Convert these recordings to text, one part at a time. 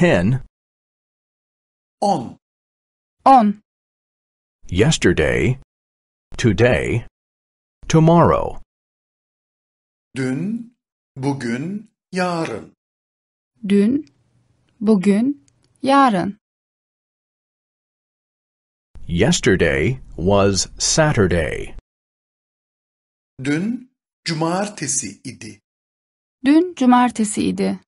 10, on, 10, yesterday, today, tomorrow, dün, bugün, yarın. dün, bugün, yarın. yesterday was Saturday. Dün, cumartesi idi. Dün cumartesiydi.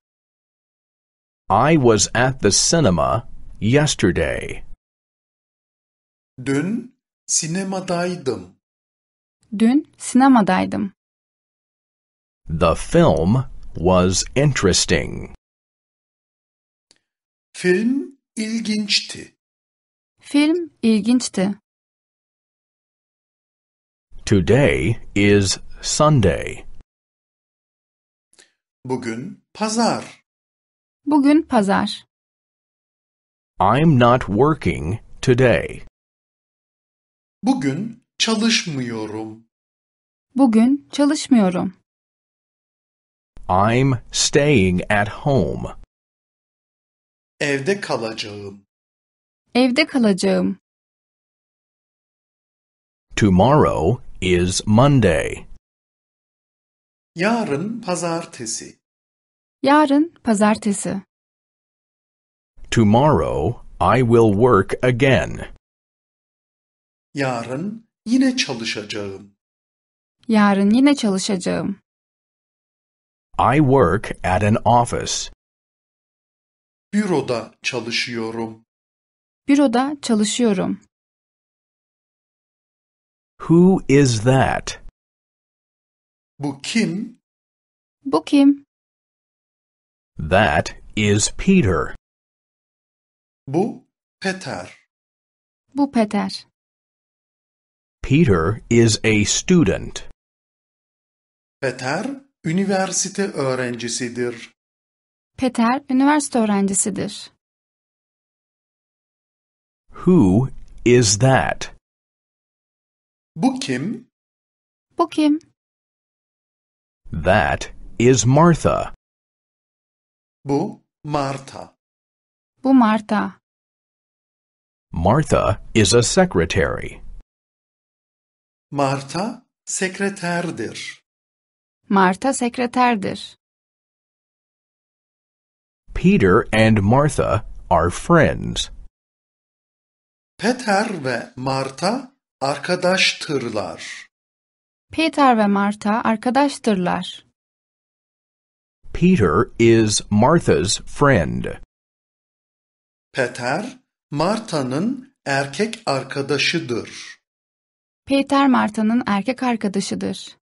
I was at the cinema yesterday. Dün, sinemadaydım. Dün sinemadaydım. The film was interesting. Film ilginçti. Film ilginçti. Today is Sunday. Bugün pazar. Bugün pazar. I'm not working today. Bugün çalışmıyorum. Bugün çalışmıyorum. I'm staying at home. Evde kalacağım. Evde kalacağım. Tomorrow is Monday. Yarın pazartesi. Yarın pazartesi. Tomorrow I will work again. Yarın yine çalışacağım. Yarın yine çalışacağım. I work at an office. Büroda çalışıyorum. Büroda çalışıyorum. Who is that? Bu kim? Bu kim? That is Peter. Bu Peter. Bu Peter. Peter is a student. Peter üniversite öğrencisidir. Peter üniversite öğrencisidir. Who is that? Bu kim? Bu kim? That is Martha. Bu Marta. Bu Marta. Martha is a secretary. Marta sekreterdir. Marta sekreterdir. Peter and Martha are friends. Peter ve Marta arkadaştırlar. Peter ve Marta arkadaştırlar. Peter is Martha's friend. Peter, Marta'nın erkek arkadaşıdır. Peter Marta'nın erkek arkadaşıdır.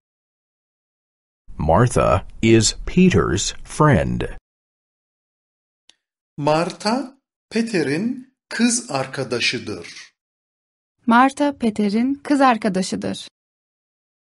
Martha is Peter's friend. Marta, Peter'in kız arkadaşıdır. Marta Peter'in kız arkadaşıdır.